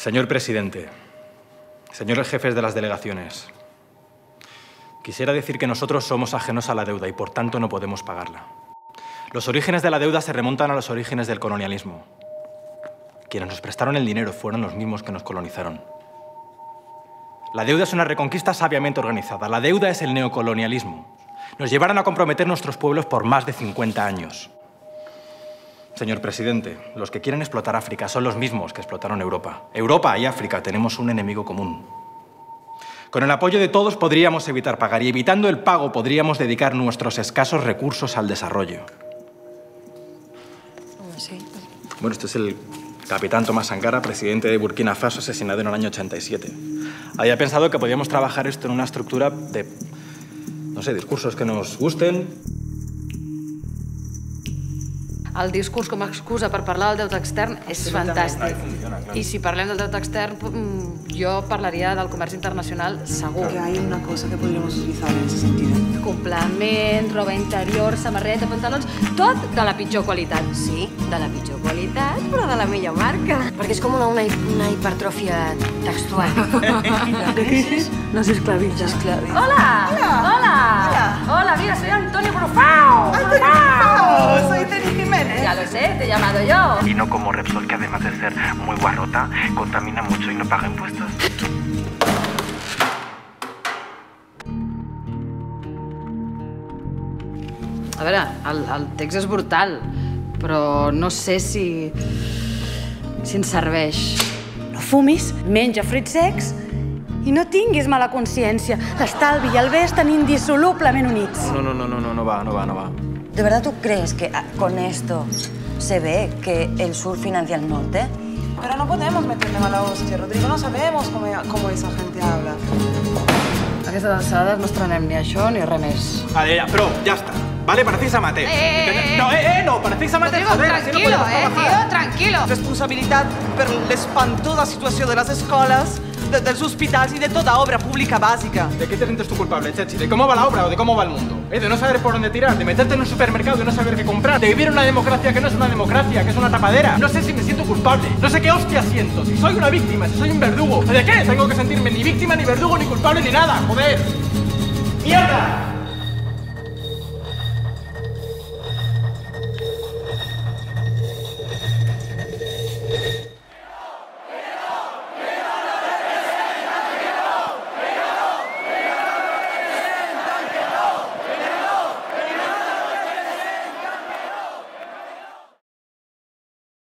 Señor presidente, señores jefes de las delegaciones, quisiera decir que nosotros somos ajenos a la deuda y por tanto no podemos pagarla. Los orígenes de la deuda se remontan a los orígenes del colonialismo. Quienes nos prestaron el dinero fueron los mismos que nos colonizaron. La deuda es una reconquista sabiamente organizada. La deuda es el neocolonialismo. Nos llevaron a comprometer nuestros pueblos por más de 50 años. Señor presidente, los que quieren explotar África son los mismos que explotaron Europa. Europa y África tenemos un enemigo común. Con el apoyo de todos podríamos evitar pagar y evitando el pago podríamos dedicar nuestros escasos recursos al desarrollo. Bueno, este es el capitán Tomás Sankara, presidente de Burkina Faso, asesinado en el año 87. Había pensado que podíamos trabajar esto en una estructura de, no sé, discursos que nos gusten, El discurs com a excusa per parlar del deute extern és fantàstic. Ahí funciona. I si parlem del deute extern, mm, jo parlaria del comerç internacional segur. Que hay una cosa que podríamos utilizar en ese sentido. Complement, roba interior, samarreta, pantalons, tot de la pitjor qualitat. Sí, de la pitjor qualitat, però de la millor marca. Perquè és com una, una, una hipertròfia textual. No se esclaviza. Hola! Hola! Hola! Hola, sé, te he llamado yo. y no como Repsol, que además de ser muy guarrota, contamina mucho y no paga impuestos. A veure, el, el text és brutal, però no sé si... si ens serveix. No fumis, menja fruits secs i no tinguis mala consciència. L'estalvi i el bé estan indissolublement units. No, no, no, no, no, no va, no va, no va. ¿De verdad tú crees que ah, con esto se ve que el sur financia el norte? Pero no podemos meterle mala hostia, Rodrigo. No sabemos cómo, cómo esa gente habla. Aquestes alçades no estrenem ni això ni res més. Vale, ya, pero ya está. ¿Vale? Parecéis amateur. eh, eh. No, eh, eh, no, parecéis amateur. joder, así no podemos trabajar. tranquilo. Responsabilitat per l'espantosa situació de les escoles, de, dels hospitals i de tota obra pública bàsica. ¿De qué te sientes tú culpable, Chechi? ¿De cómo va la obra o de cómo va el mundo? ¿Eh? ¿De no saber por dónde tirar? ¿De meterte en un supermercado y no saber qué comprar? ¿De vivir en una democracia que no es una democracia, que es una tapadera? No sé si me siento culpable. No sé qué hostia siento. Si soy una víctima, si soy un verdugo. ¿De qué? Tengo que sentirme ni víctima, ni verdugo, ni culpable, ni nada. ¡Joder! ¡Mierda!